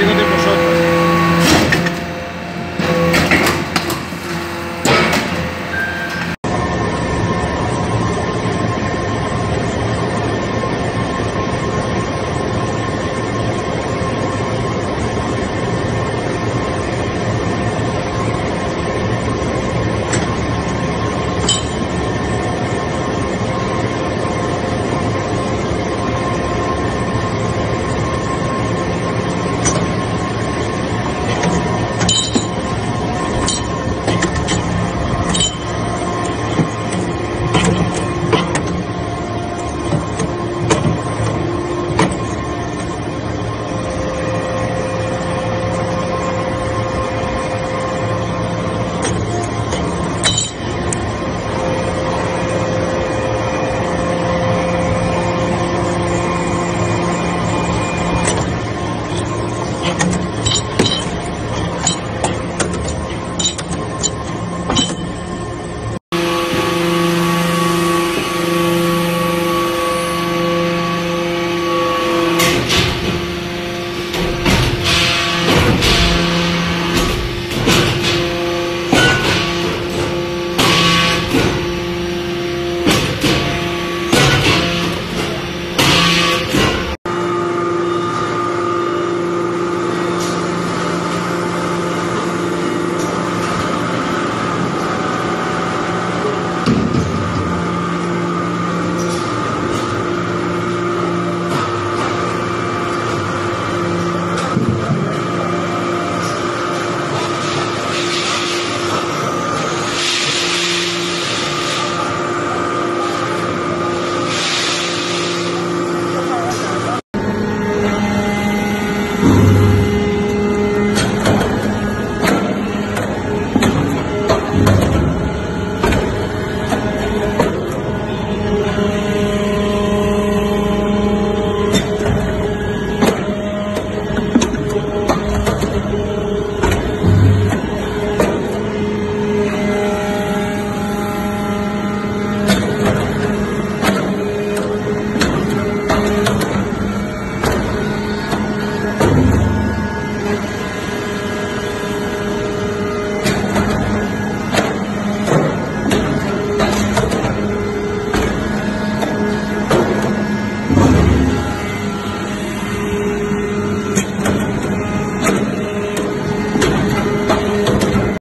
tengo de vosotros.